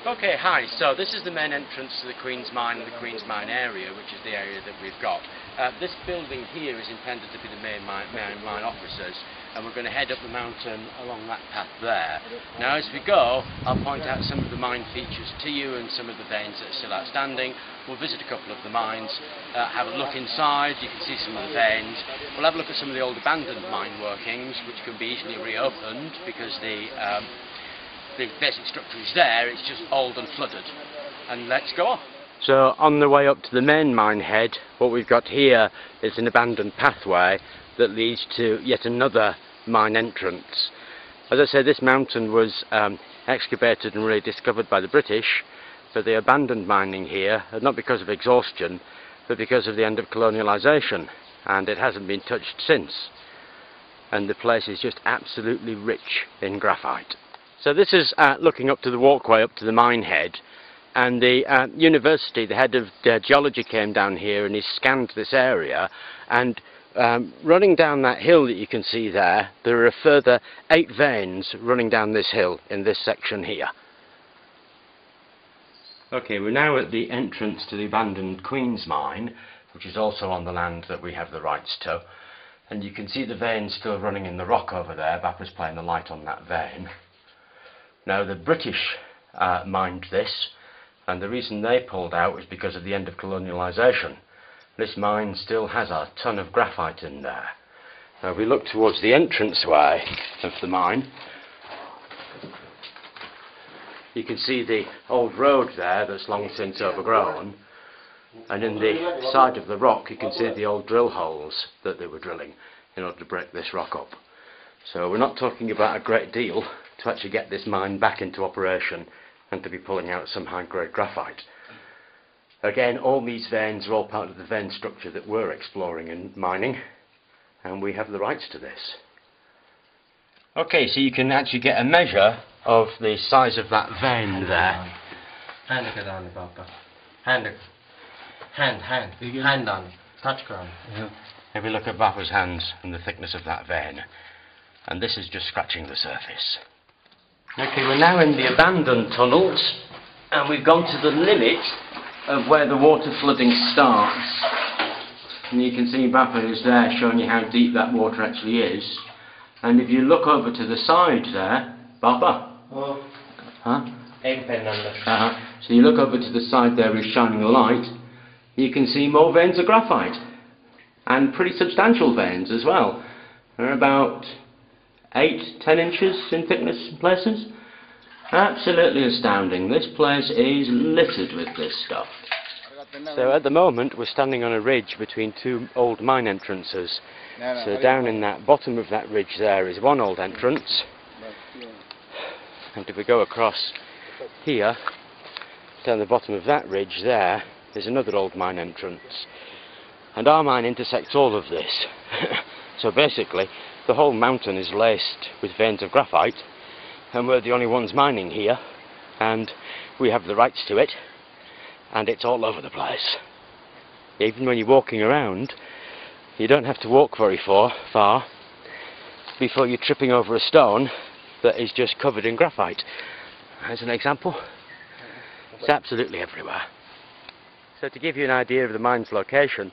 Okay, hi. So this is the main entrance to the Queen's Mine and the Queen's Mine area, which is the area that we've got. Uh, this building here is intended to be the main mine, main mine officers, and we're going to head up the mountain along that path there. Now, as we go, I'll point out some of the mine features to you and some of the veins that are still outstanding. We'll visit a couple of the mines, uh, have a look inside. You can see some of the veins. We'll have a look at some of the old abandoned mine workings, which can be easily reopened because the um, the basic structure is there, it's just old and flooded. And let's go. on. So on the way up to the main mine head, what we've got here is an abandoned pathway that leads to yet another mine entrance. As I said, this mountain was um, excavated and really discovered by the British, but they abandoned mining here, not because of exhaustion, but because of the end of colonialisation, and it hasn't been touched since. And the place is just absolutely rich in graphite. So this is uh, looking up to the walkway up to the mine head and the uh, university, the head of uh, geology came down here and he scanned this area and um, running down that hill that you can see there, there are further eight veins running down this hill in this section here. Okay, we're now at the entrance to the abandoned Queen's Mine, which is also on the land that we have the rights to. And you can see the veins still running in the rock over there, was playing the light on that vein. Now the British uh, mined this and the reason they pulled out was because of the end of colonialisation. This mine still has a ton of graphite in there. Now if we look towards the entranceway of the mine you can see the old road there that's long since overgrown and in the side of the rock you can see the old drill holes that they were drilling in order to break this rock up. So we're not talking about a great deal to actually get this mine back into operation and to be pulling out some high-grade graphite. Again, all these veins are all part of the vein structure that we're exploring and mining, and we have the rights to this. Okay, so you can actually get a measure of the size of that vein there. Hand it on the Papa. Hand it. Hand, hand. Hand on. Touch ground. If we look at Bappa's hands and the thickness of that vein, and this is just scratching the surface. Okay, we're now in the abandoned tunnels and we've gone to the limit of where the water flooding starts. And you can see Bappa is there showing you how deep that water actually is. And if you look over to the side there, Bappa? Oh. Huh? Egg pen under. Uh -huh. So you look over to the side there is shining a light. You can see more veins of graphite. And pretty substantial veins as well. They're about 8, 10 inches in thickness in places. Absolutely astounding. This place is littered with this stuff. So at the moment we're standing on a ridge between two old mine entrances. So down in that bottom of that ridge there is one old entrance. And if we go across here, down the bottom of that ridge there, is another old mine entrance. And our mine intersects all of this. so basically, the whole mountain is laced with veins of graphite and we're the only ones mining here and we have the rights to it and it's all over the place. Even when you're walking around you don't have to walk very far, far before you're tripping over a stone that is just covered in graphite. As an example, it's absolutely everywhere. So to give you an idea of the mine's location,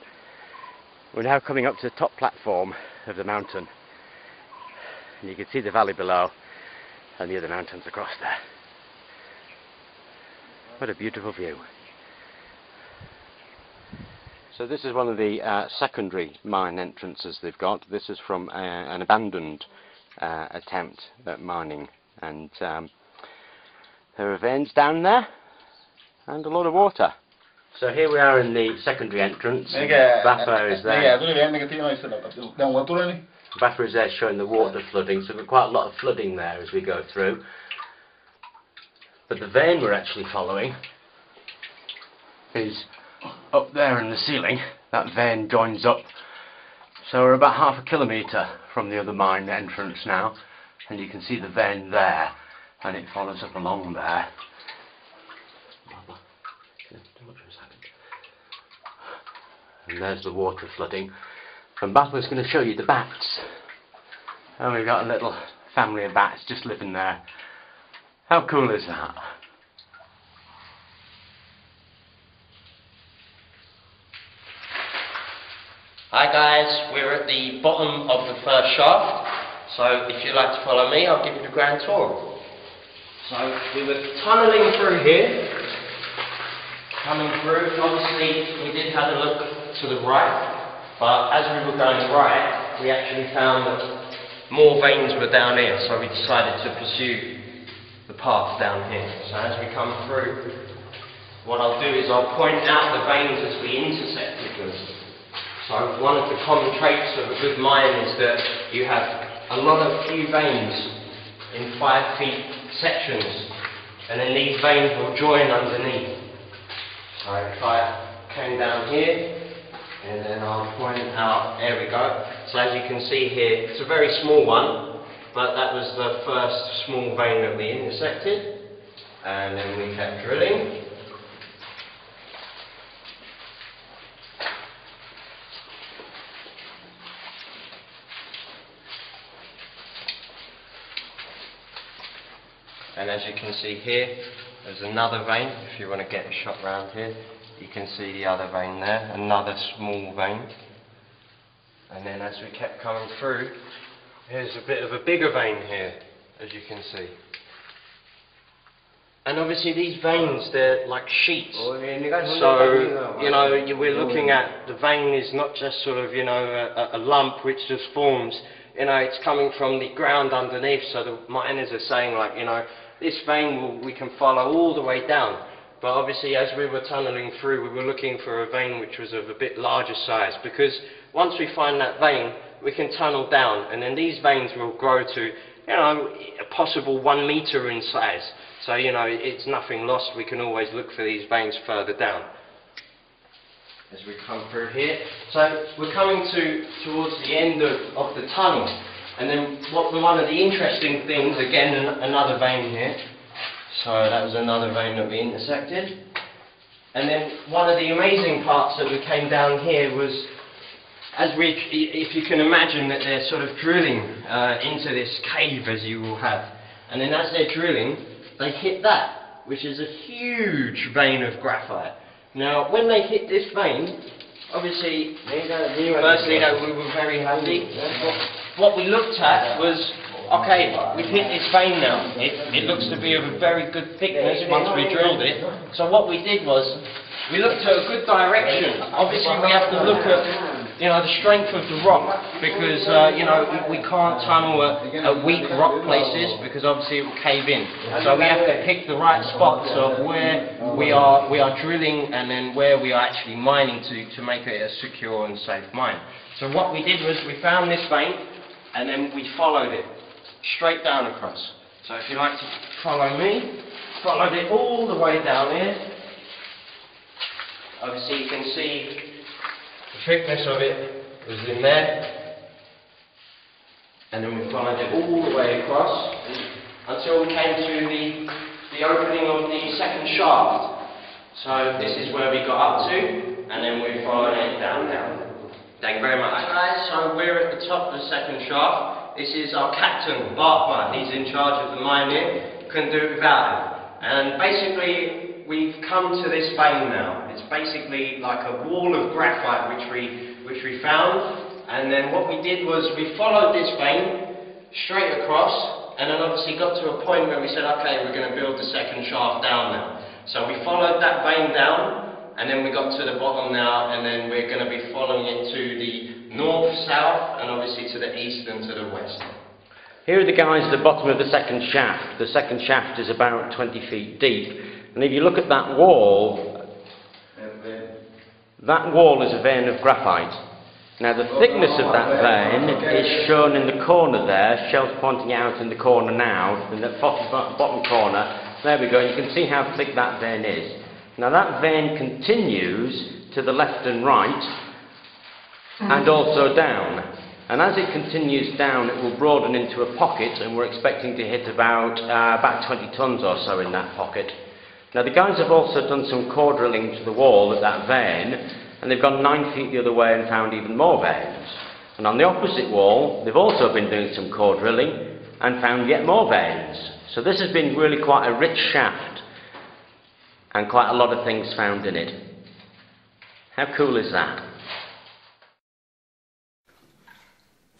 we're now coming up to the top platform of the mountain and you can see the valley below and the other mountains across there. What a beautiful view. So this is one of the uh, secondary mine entrances they've got. This is from uh, an abandoned uh, attempt at mining and um, there are veins down there and a lot of water. So here we are in the secondary entrance. Bappa is there. Is there showing the water flooding, so we've got quite a lot of flooding there as we go through. But the vein we're actually following is up there in the ceiling. That vein joins up. So we're about half a kilometre from the other mine entrance now, and you can see the vein there, and it follows up along there. And there's the water flooding. And Basil's going to show you the bats. And we've got a little family of bats just living there. How cool is that? Hi guys, we're at the bottom of the first shaft, so if you'd like to follow me, I'll give you the grand tour. So we were tunnelling through here, coming through, obviously we did have a look to the right, but as we were going right, we actually found that more veins were down here, so we decided to pursue the path down here. So as we come through, what I'll do is I'll point out the veins as we intersected them. So one of the common traits of a good mine is that you have a lot of few veins in five feet sections, and then these veins will join underneath. So if I came down here, and then I'll point it out, there we go. So as you can see here, it's a very small one, but that was the first small vein that we intersected. And then we kept drilling. And as you can see here, there's another vein, if you want to get a shot round here. You can see the other vein there, another small vein. And then as we kept coming through, here's a bit of a bigger vein here, as you can see. And obviously these veins, they're like sheets. So, you know, you- we're looking at the vein is not just sort of, you know, a, a lump which just forms. You know, it's coming from the ground underneath, so the miners are saying like, you know, this vein will, we can follow all the way down. But obviously as we were tunnelling through, we were looking for a vein which was of a bit larger size, because once we find that vein, we can tunnel down, and then these veins will grow to, you know, a possible one metre in size. So, you know, it's nothing lost, we can always look for these veins further down. As we come through here. So, we're coming to towards the end of, of the tunnel. And then what one of the interesting things, again an, another vein here. So that was another vein that we intersected. And then one of the amazing parts that we came down here was, as we, if you can imagine that they're sort of drilling uh, into this cave as you will have. And then as they're drilling, they hit that, which is a huge vein of graphite. Now, when they hit this vein, obviously, firstly, that we were very happy. What we looked at was, okay, we've hit this vein now. It, it looks to be of a very good thickness once we drilled it. So what we did was, we looked at a good direction. Obviously, we have to look at, you know, the strength of the rock because, uh, you know, we, can't tunnel at, at weak rock places because obviously it will cave in. So we have to pick the right spots of where we are we are drilling and then where we are actually mining to, to make it a secure and safe mine. So what we did was we found this vein and then we followed it straight down across. So if you like to follow me, followed it all the way down here. Obviously you can see the thickness of it was in there. And then we followed it all the way across until we came to the, the opening of the second shaft. So this is where we got up to, and then we followed it down now. Thank you very much. Guys, so we're at the top of the second shaft. This is our captain, Barkman. He's in charge of the here. Couldn't do it without him. And basically, we've come to this vein now. It's basically like a wall of graphite which we, which we found. And then what we did was we followed this vein straight across, and then obviously got to a point where we said, okay, we're going to build the second shaft down now. So we followed that vein down, and then we got to the bottom now, and then we're going to be following it to the north, south, and obviously to the east and to the west. Here are the guys at the bottom of the second shaft. The second shaft is about 20 feet deep. And if you look at that wall, that wall is a vein of graphite. Now the thickness of that vein is shown in the corner there, shells pointing out in the corner now, in the bottom, corner. There we go, you can see how thick that vein is. Now that vein continues to the left and right, and also down. And as it continues down, it will broaden into a pocket, and we're expecting to hit about, uh, about 20 tons or so in that pocket. Now, the guys have also done some core drilling to the wall at that vein, and they've gone nine feet the other way and found even more veins. And on the opposite wall, they've also been doing some core drilling and found yet more veins. So this has been really quite a rich shaft, and quite a lot of things found in it. How cool is that?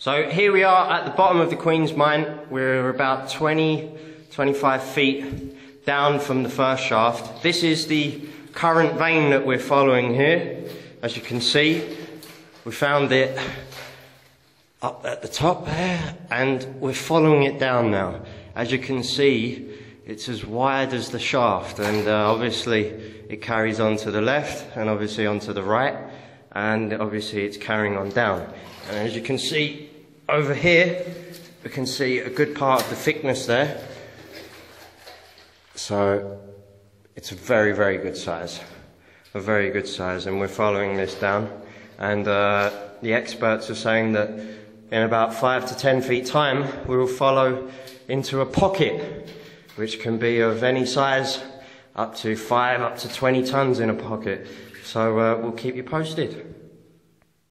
So here we are at the bottom of the Queen's Mine. We're about 20, 25 feet down from the first shaft. This is the current vein that we're following here. As you can see, we found it up at the top there and we're following it down now. As you can see, it's as wide as the shaft and uh, obviously it carries on to the left and obviously onto the right and obviously it's carrying on down. And as you can see over here, we can see a good part of the thickness there. So it's a very, very good size. A very good size and we're following this down and uh, the experts are saying that in about five to ten feet time we will follow into a pocket which can be of any size up to five up to 20 tons in a pocket so uh, we'll keep you posted